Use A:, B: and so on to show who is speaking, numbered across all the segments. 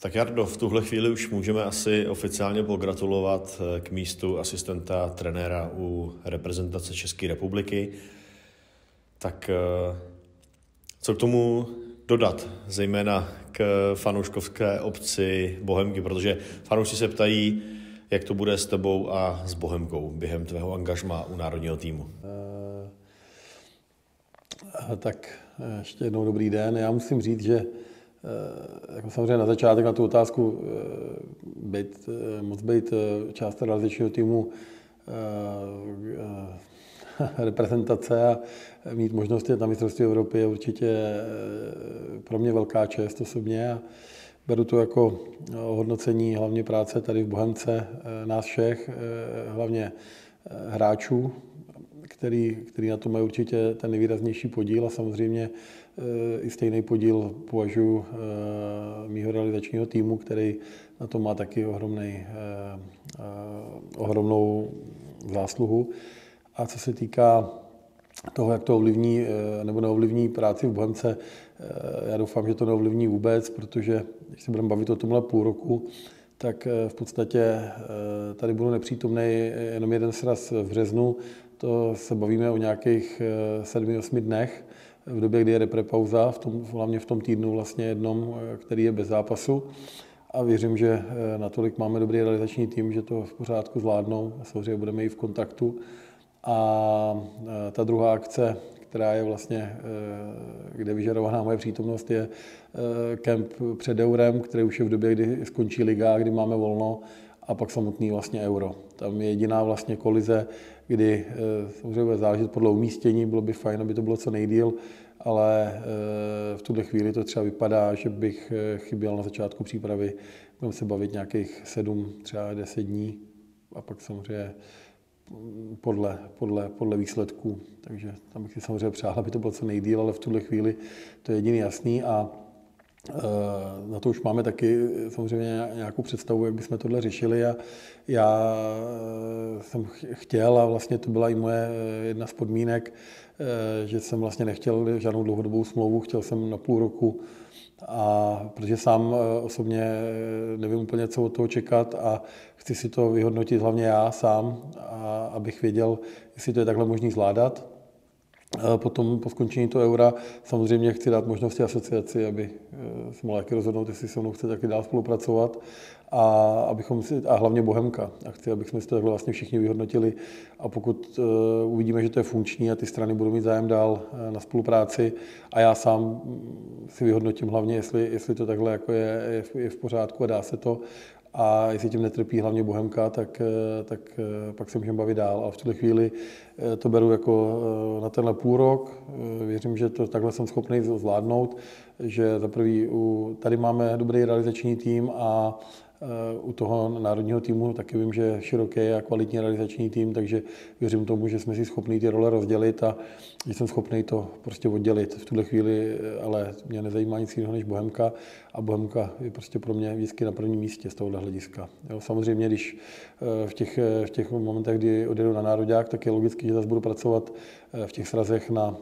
A: Tak Jardo, v tuhle chvíli už můžeme asi oficiálně pogratulovat eh, k místu asistenta trenéra u reprezentace České republiky. Tak eh, co k tomu dodat, zejména k fanouškovské obci Bohemky, protože fanoušci se ptají, jak to bude s tebou a s Bohemkou během tvého angažma u národního týmu.
B: E, tak ještě jednou dobrý den. Já musím říct, že jako samozřejmě na začátek na tu otázku být, moc být část realizačního týmu reprezentace a mít možnost na mistrovství Evropy je určitě eh, pro mě velká čest osobně a beru to jako hodnocení hlavně práce tady v Bohemce eh, nás všech, eh, hlavně hráčů, který, který na to mají určitě ten nejvýraznější podíl a samozřejmě i stejný podíl považuji mýho realizačního týmu, který na to má taky ohromnej, ohromnou zásluhu. A co se týká toho, jak to ovlivní eh, nebo neovlivní práci v Bohemce, eh, já doufám, že to neovlivní vůbec, protože když se budeme bavit o tomhle půl roku, tak eh, v podstatě tady budu nepřítomný jenom jeden sraz v březnu. To se bavíme o nějakých 7-8 dnech v době, kdy je reprepauza, v tom, hlavně v tom týdnu vlastně jednom, který je bez zápasu. A věřím, že natolik máme dobrý realizační tým, že to v pořádku zvládnou. Samozřejmě budeme i v kontaktu a e, ta druhá akce, která je vlastně, kde vyžadovaná moje přítomnost, je kemp před eurem, který už je v době, kdy skončí liga, kdy máme volno, a pak samotný vlastně euro. Tam je jediná vlastně kolize, kdy samozřejmě bude záležet podle umístění, bylo by fajn, aby to bylo co nejdíl, ale v tuhle chvíli to třeba vypadá, že bych chyběl na začátku přípravy, budeme se bavit nějakých sedm, třeba deset dní a pak samozřejmě podle, podle, podle výsledků. Takže tam bych si samozřejmě přál, aby to bylo co nejdíl, ale v tuhle chvíli to je jediný jasný a na to už máme taky samozřejmě nějakou představu, jak bychom tohle řešili a já e, jsem chtěl a vlastně to byla i moje jedna z podmínek, že jsem vlastně nechtěl žádnou dlouhodobou smlouvu, chtěl jsem na půl roku a protože sám eh, osobně eh, nevím úplně, co od toho čekat a chci si to vyhodnotit hlavně já sám, a abych věděl, jestli to je takhle možný zvládat. Potom po skončení toho eura samozřejmě chci dát možnosti asociaci, aby eh, se mohla taky rozhodnout, jestli se mnou chce taky dál spolupracovat a, abychom si, a hlavně Bohemka. A chci, abychom si to takhle vlastně všichni vyhodnotili a pokud uh, uvidíme, že to je funkční a ty strany budou mít zájem dál uh, na spolupráci a já sám mm, si vyhodnotím hlavně, jestli, jestli to takhle jako je, je, v, je v pořádku a dá se to, a jestli tím netrpí hlavně Bohemka, tak, eh, tak pak se můžeme bavit dál. A v tuhle chvíli to beru jako na tenhle půl rok. Věřím, že to takhle jsem schopný zvládnout, že za prvý tady máme dobrý realizační tým a u toho národního týmu taky vím, že je široký a kvalitní realizační tým, takže věřím tomu, že jsme si schopni ty role rozdělit a že jsem schopný to prostě oddělit. V tuhle chvíli ale mě nezajímá nic jiného než Bohemka a Bohemka je prostě pro mě vždycky na prvním místě z tohohle hlediska. Jo, samozřejmě, když eh, v těch, v těch momentech, kdy odjedu na národák, tak je logicky, že zase budu pracovat eh, v těch srazech na,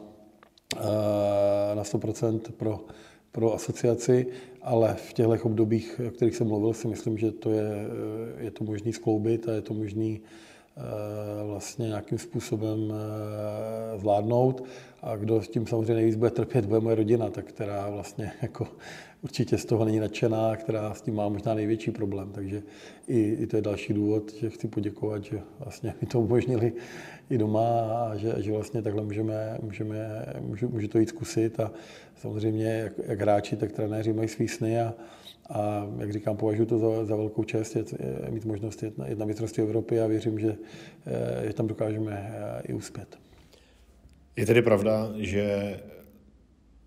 B: eh, na 100% pro pro asociaci, ale v těchto obdobích, o kterých jsem mluvil, si myslím, že to je, je to možné skloubit a je to možné vlastně nějakým způsobem eh, zvládnout. A kdo s tím samozřejmě nejvíc bude trpět, bude moje rodina, tak která vlastně jako určitě z toho není nadšená, která s tím má možná největší problém. Takže i, i to je další důvod, že chci poděkovat, že vlastně mi to umožnili i doma a že, že vlastně takhle můžeme, můžeme, můžu, můžu to jít zkusit a samozřejmě jak, jak hráči, tak trenéři mají svý sny a, a jak říkám, považuji to za, za velkou čest jet, mít možnost jet na, jet na mistrovství Evropy a věřím, že, že tam dokážeme eh, i uspět.
A: Je tedy pravda, že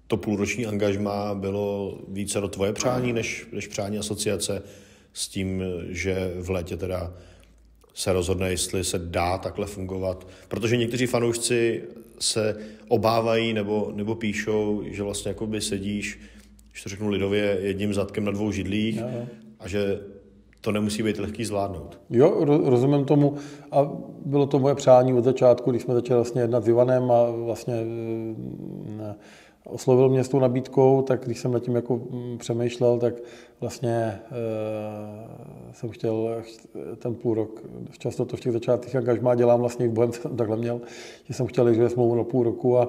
A: to půlroční angažmá bylo více do tvoje přání než, než přání asociace s tím, že v létě teda se rozhodne, jestli se dá takhle fungovat. Protože někteří fanoušci se obávají nebo, nebo píšou, že vlastně jakoby sedíš, když to řeknu lidově, jedním zadkem na dvou židlích no. a že to nemusí být lehký zvládnout.
B: Jo, rozumím tomu. A bylo to moje přání od začátku, když jsme začali vlastně jednat s Ivanem a vlastně ne, oslovil mě s tou nabídkou, tak když jsem nad tím jako mm, přemýšlel, tak vlastně e, jsem chtěl ten půl rok, často to v těch začátcích angažmá dělám vlastně v Bohem, jsem takhle měl, že jsem chtěl jít smlouvu na půl roku a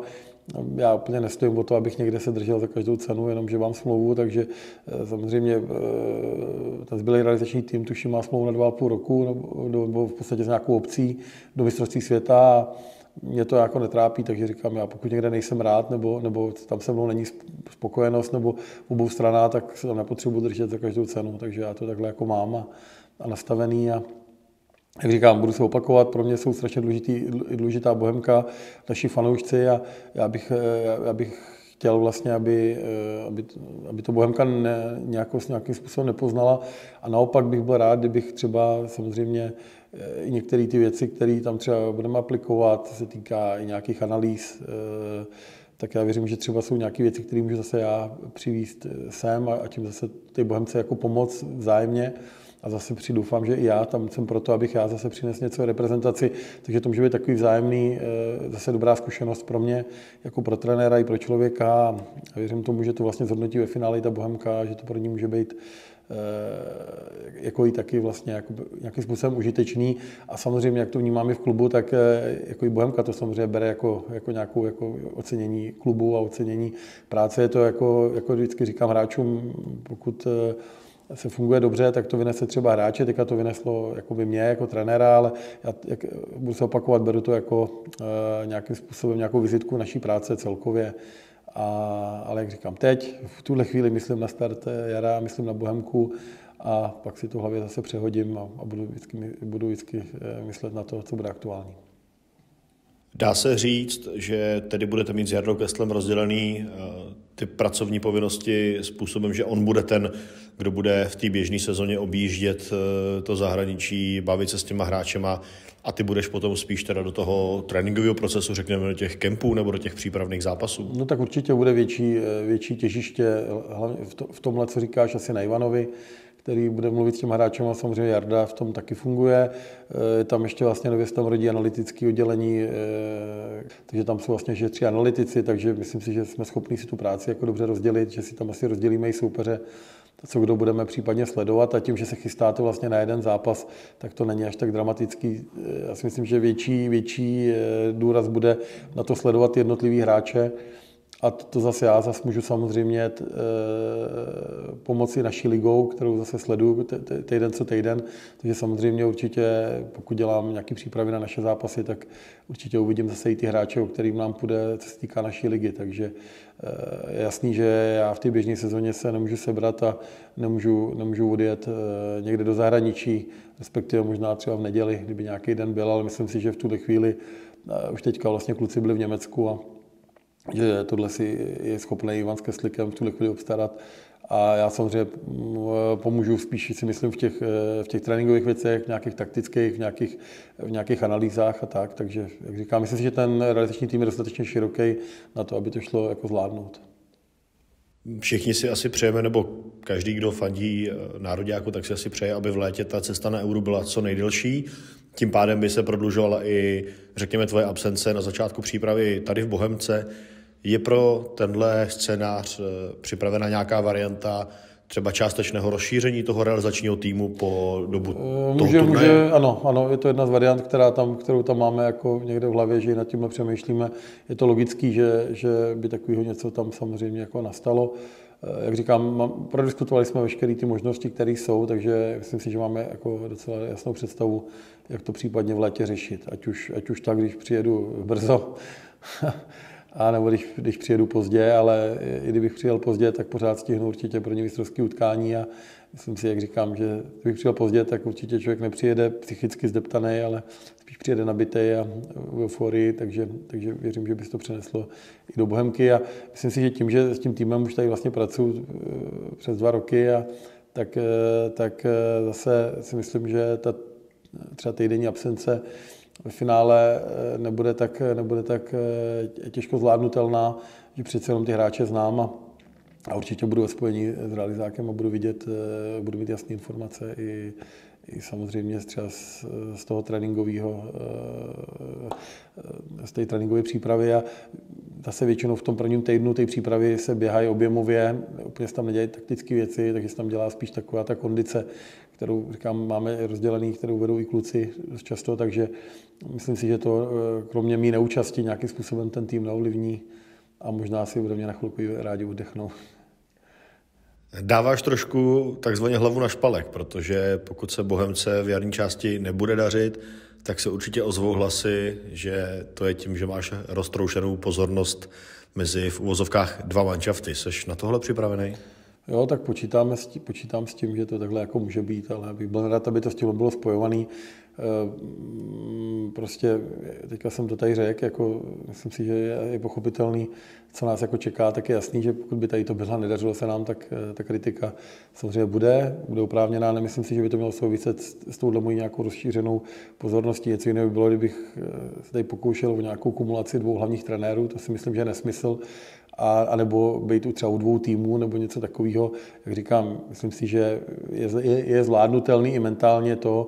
B: já úplně nestojím o to, abych někde se držel za každou cenu, jenom že mám smlouvu, takže eh, samozřejmě eh, ten zbylý realizační tým tuším má smlouvu na dva a půl roku, nebo, nebo v podstatě s nějakou obcí do mistrovství světa a mě to jako netrápí, takže říkám, já pokud někde nejsem rád, nebo, nebo tam se mnou není spokojenost, nebo obou stranách, tak se tam nepotřebuji držet za každou cenu, takže já to takhle jako mám a, a nastavený a, jak říkám, budu se opakovat, pro mě jsou strašně důležitý, důležitá bohemka, naši fanoušci a já bych, já bych chtěl vlastně, aby, aby, aby to bohemka ne, nějakou, nějakým způsobem nepoznala. A naopak bych byl rád, kdybych třeba samozřejmě eh, i některé ty věci, které tam třeba budeme aplikovat, se týká i nějakých analýz, eh, tak já věřím, že třeba jsou nějaké věci, které můžu zase já přivíst eh, sem a tím zase ty bohemce jako pomoc vzájemně a zase při doufám, že i já tam jsem proto, abych já zase přinesl něco reprezentaci, takže to může být takový vzájemný, eh, zase dobrá zkušenost pro mě, jako pro trenéra i pro člověka. A věřím tomu, že to vlastně zhodnotí ve finále i ta Bohemka, že to pro ní může být eh, jako i taky vlastně jako nějakým způsobem užitečný. A samozřejmě, jak to vnímáme v klubu, tak eh, jako i Bohemka to samozřejmě bere jako, jako nějakou jako ocenění klubu a ocenění práce. Je to jako, jako vždycky říkám hráčům, pokud se funguje dobře, tak to vynese třeba hráče, teďka to vyneslo by mě jako trenéra, ale já jak, budu se opakovat, beru to jako e, nějakým způsobem, nějakou vizitku naší práce celkově. A, ale jak říkám, teď, v tuhle chvíli myslím na start jara, myslím na Bohemku a pak si to hlavě zase přehodím a, a budu, vždycky, budu vždycky eh, myslet na to, co bude aktuální.
A: Dá se říct, že tedy budete mít s Jardou Kestlem rozdělený eh, ty pracovní povinnosti způsobem, že on bude ten, kdo bude v té běžné sezóně objíždět eh, to zahraničí, bavit se s těma hráčema a ty budeš potom spíš teda do toho tréninkového procesu, řekněme do těch kempů nebo do těch přípravných zápasů?
B: No tak určitě bude větší, eh, větší těžiště, hlavně v, tomhle, co říkáš asi na Ivanovi, který bude mluvit s těm hráčem a samozřejmě Jarda v tom taky funguje. Je tam ještě vlastně nově tam rodí analytické oddělení, eh, takže tam jsou vlastně že tři analytici, takže myslím si, že jsme schopni si tu práci jako dobře rozdělit, že si tam asi rozdělíme i soupeře, co kdo budeme případně sledovat a tím, že se chystáte vlastně na jeden zápas, tak to není až tak dramatický. Eh, já si myslím, že větší, větší eh, důraz bude na to sledovat jednotlivý hráče, a to zase já zase můžu samozřejmě e, pomoci naší ligou, kterou zase sleduju týden co týden. Takže samozřejmě určitě, pokud dělám nějaké přípravy na naše zápasy, tak určitě uvidím zase i ty hráče, o kterým nám půjde, co se týká naší ligy. Takže e, je jasný, že já v té běžné sezóně se nemůžu sebrat a nemůžu, nemůžu odjet e, někde do zahraničí, respektive možná třeba v neděli, kdyby nějaký den byl, ale myslím si, že v tuhle chvíli už teďka vlastně kluci byli v Německu a že tohle si je schopný Ivan s Keslikem v tuhle chvíli obstarat. A já samozřejmě mm, pomůžu spíš si myslím v těch, v těch tréninkových věcech, v nějakých taktických, v nějakých, v nějakých analýzách a tak. Takže, jak říkám, myslím si, že ten realizační tým je dostatečně široký na to, aby to šlo jako zvládnout.
A: Všichni si asi přejeme, nebo každý, kdo fandí eh, národňáku, tak si asi přeje, aby v létě ta cesta na euro byla co nejdelší. Tím pádem by se prodlužovala i, řekněme, tvoje absence na začátku přípravy tady v Bohemce. Je pro tenhle scénář eh, připravena nějaká varianta třeba částečného rozšíření toho realizačního týmu po dobu
B: eh, může, toho může, ano, ano, je to jedna z variant, která tam, kterou tam máme jako někde v hlavě, že nad tímhle přemýšlíme. Je to logický, že, že by takového něco tam samozřejmě jako nastalo. Eh, jak říkám, prodiskutovali jsme veškeré ty možnosti, které jsou, takže myslím si, že máme jako docela jasnou představu, jak to případně v létě řešit. Ať už, ať už tak, když přijedu brzo, a nebo když, když přijedu pozdě, ale i kdybych přijel pozdě, tak pořád stihnu určitě pro ně mistrovské utkání a myslím si, jak říkám, že kdybych přijel pozdě, tak určitě člověk nepřijede psychicky zdeptaný, ale spíš přijede nabitý a v euforii, takže, takže věřím, že by se to přeneslo i do Bohemky. A myslím si, že tím, že s tím týmem už tady vlastně pracuji eh, přes dva roky a tak, eh, tak eh, zase si myslím, že ta třeba týdenní absence ve finále eh, nebude tak, nebude tak eh, těžko zvládnutelná, že přece jenom ty hráče znám a, určitě budu ve spojení s realizákem a budu vidět, eh, budu mít jasné informace i, i samozřejmě třeba z, z toho tréninkového, z té tréninkové přípravy a zase většinou v tom prvním týdnu té přípravy se běhají objemově, úplně se tam nedělají taktické věci, takže se tam dělá spíš taková ta kondice, kterou říkám, máme rozdělený, kterou vedou i kluci často, takže myslím si, že to kromě mý neúčasti nějakým způsobem ten tým neovlivní a možná si budeme na chvilku rádi oddechnout.
A: Dáváš trošku takzvaně hlavu na špalek, protože pokud se Bohemce v jarní části nebude dařit, tak se určitě ozvou hlasy, že to je tím, že máš roztroušenou pozornost mezi v uvozovkách dva manšafty. Seš na tohle připravený?
B: Jo, tak počítáme s tím, počítám s tím, že to takhle jako může být, ale bych byl rád, aby to s tím bylo spojovaný. Ehm, prostě teďka jsem to tady řekl, jako, myslím si, že je pochopitelný, co nás jako čeká, tak je jasný, že pokud by tady to bylo, nedařilo se nám, tak eh, ta kritika samozřejmě bude, bude oprávněná. Nemyslím si, že by to mělo souviset s, s touhle mojí nějakou rozšířenou pozorností. Něco jiného by bylo, kdybych eh, se tady pokoušel o nějakou kumulaci dvou hlavních trenérů, to si myslím, že je nesmysl a, anebo být tu třeba u dvou týmů nebo něco takového. Jak říkám, myslím si, že je, je, je zvládnutelný i mentálně to,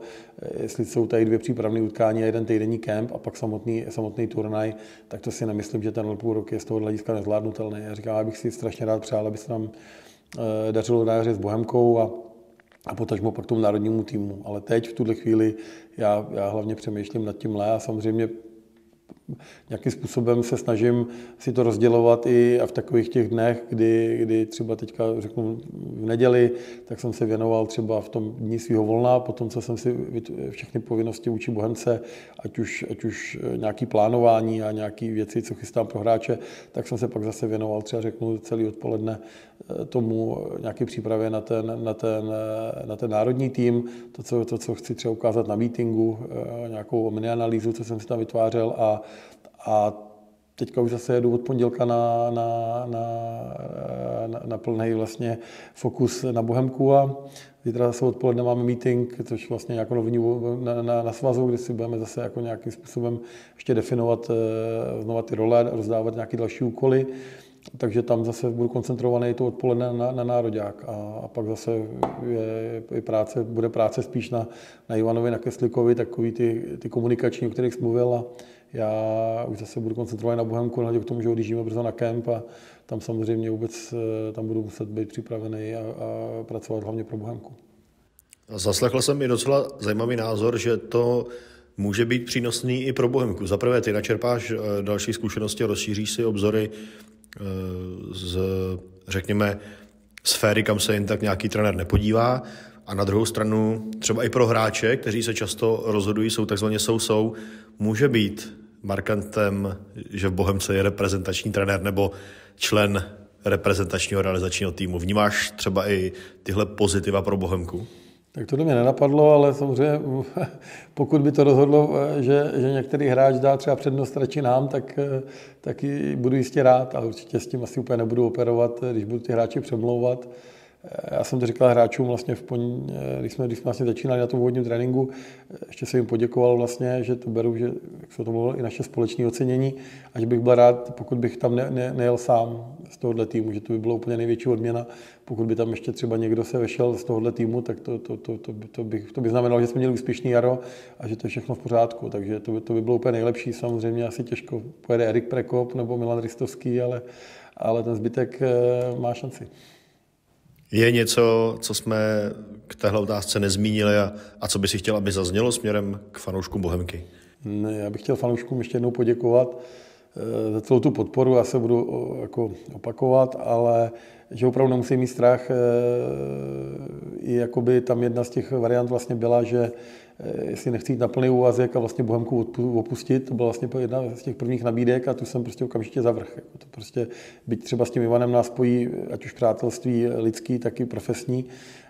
B: jestli jsou tady dvě přípravné utkání a jeden týdenní kemp a pak samotný, samotný turnaj, tak to si nemyslím, že ten půl rok je z toho hlediska nezvládnutelný. Já říkám, já bych si strašně rád přál, aby se nám e, dařilo na s Bohemkou a a potažmo pak tomu národnímu týmu. Ale teď, v tuhle chvíli, já, já hlavně přemýšlím nad tímhle a samozřejmě nějakým způsobem se snažím si to rozdělovat i a v takových těch dnech, kdy, kdy třeba teďka řeknu v neděli, tak jsem se věnoval třeba v tom dní svého volna, potom co jsem si všechny povinnosti vůči Bohemce, ať už, ať už nějaký plánování a nějaké věci, co chystám pro hráče, tak jsem se pak zase věnoval třeba řeknu celý odpoledne eh, tomu nějaké přípravě na ten, na ten, eh, na ten národní tým, to co, to, co chci třeba ukázat na meetingu, eh, nějakou mini analýzu, co jsem si tam vytvářel a a teďka už zase jedu od pondělka na, na, na, na, na plný vlastně fokus na Bohemku a zítra zase odpoledne máme meeting, což vlastně jako novní na, na, na svazu, kde si budeme zase jako nějakým způsobem ještě definovat eh, znova ty role, rozdávat nějaké další úkoly. Takže tam zase budu koncentrovaný to odpoledne na, na nároďák a, a pak zase je, je práce, bude práce spíš na, na Ivanovi, na Keslikovi, takový ty, ty komunikační, o kterých jsem mluvil a, já už zase budu koncentrovat na Bohemku, hledě k tomu, že odjíždíme brzo na kemp a tam samozřejmě vůbec eh, tam budu muset být připravený a, a pracovat hlavně pro Bohemku.
A: Zaslechl jsem i docela zajímavý názor, že to může být přínosný i pro Bohemku. Za prvé, ty načerpáš eh, další zkušenosti, rozšíříš si obzory eh, z, řekněme, sféry, kam se jen tak nějaký trenér nepodívá. A na druhou stranu, třeba i pro hráče, kteří se často rozhodují, jsou takzvaně sou-sou, může být markantem, že v Bohemce je reprezentační trenér nebo člen reprezentačního realizačního týmu. Vnímáš třeba i tyhle pozitiva pro Bohemku?
B: Tak to mě nenapadlo, ale samozřejmě pokud by to rozhodlo, že, že některý hráč dá třeba přednost radši nám, tak, tak budu jistě rád a určitě s tím asi úplně nebudu operovat, když budu ty hráči přemlouvat. Já jsem to říkal hráčům vlastně v pon... když jsme, když jsme vlastně začínali na tom úvodním tréninku, ještě jsem jim poděkoval vlastně, že to beru, že jak se to mluvilo, i naše společné ocenění a že bych byl rád, pokud bych tam ne, ne, nejel sám z tohohle týmu, že to by bylo úplně největší odměna. Pokud by tam ještě třeba někdo se vešel z tohohle týmu, tak to, to, to, to, to, by, to by znamenalo, že jsme měli úspěšný jaro a že to je všechno v pořádku. Takže to by, to by bylo úplně nejlepší. Samozřejmě asi těžko pojede Erik Prekop nebo Milan Ristovský, ale, ale ten zbytek eh, má šanci.
A: Je něco, co jsme k téhle otázce nezmínili a, a co by si chtěl, aby zaznělo směrem k fanouškům Bohemky?
B: Ne, já bych chtěl fanouškům ještě jednou poděkovat eh, za celou tu podporu. Já se budu jako opakovat, ale že opravdu nemusí mít strach. Eh, I jakoby tam jedna z těch variant vlastně byla, že jestli nechci jít na plný úvazek a vlastně Bohemku opustit. To byla vlastně jedna z těch prvních nabídek a tu jsem prostě okamžitě zavrch. Jako to prostě, byť třeba s tím Ivanem nás spojí, ať už přátelství lidský, tak i profesní.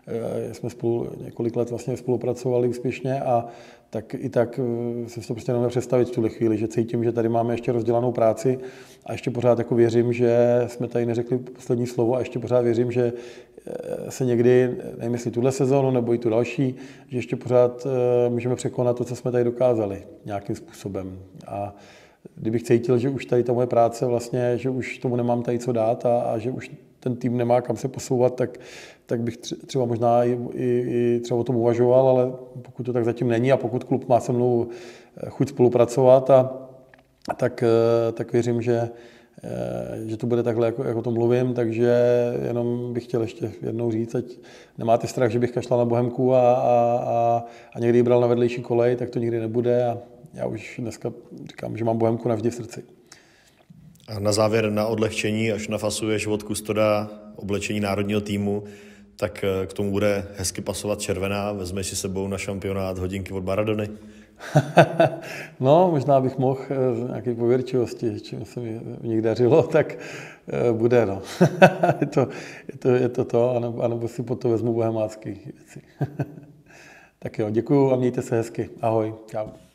B: Eh, jsme spolu několik let vlastně spolupracovali úspěšně a tak i tak eh, se to prostě nemůžu představit v tuhle chvíli, že cítím, že tady máme ještě rozdělanou práci a ještě pořád jako věřím, že jsme tady neřekli poslední slovo a ještě pořád věřím, že Eh, se někdy, nevím jestli tuhle sezónu nebo i tu další, že ještě pořád eh, můžeme překonat to, co jsme tady dokázali nějakým způsobem. A kdybych cítil, že už tady ta moje práce vlastně, že už tomu nemám tady co dát a, a že už ten tým nemá kam se posouvat, tak, tak bych třeba možná i, i, i třeba o tom uvažoval, ale pokud to tak zatím není a pokud klub má se mnou chuť spolupracovat, a, tak, tak věřím, že, Eh, že to bude takhle, jako, jako to mluvím, takže jenom bych chtěl ještě jednou říct, ať nemáte strach, že bych kašlal na Bohemku a, a, a, a někdy bral na vedlejší kolej, tak to nikdy nebude a já už dneska říkám, že mám Bohemku navždy v srdci.
A: A na závěr na odlehčení, až nafasuješ od kustoda oblečení národního týmu, tak eh, k tomu bude hezky pasovat červená. Vezmeš si sebou na šampionát hodinky od Maradony?
B: no, možná bych mohl eh, z nějaké pověrčivosti, čím se mi v nich dařilo, tak eh, bude, no. je, to, je, to, je to to, anebo, anebo si po to vezmu bohemácký věci. tak jo, děkuju a mějte se hezky. Ahoj, čau.